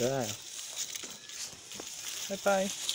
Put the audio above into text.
可爱啊！拜拜。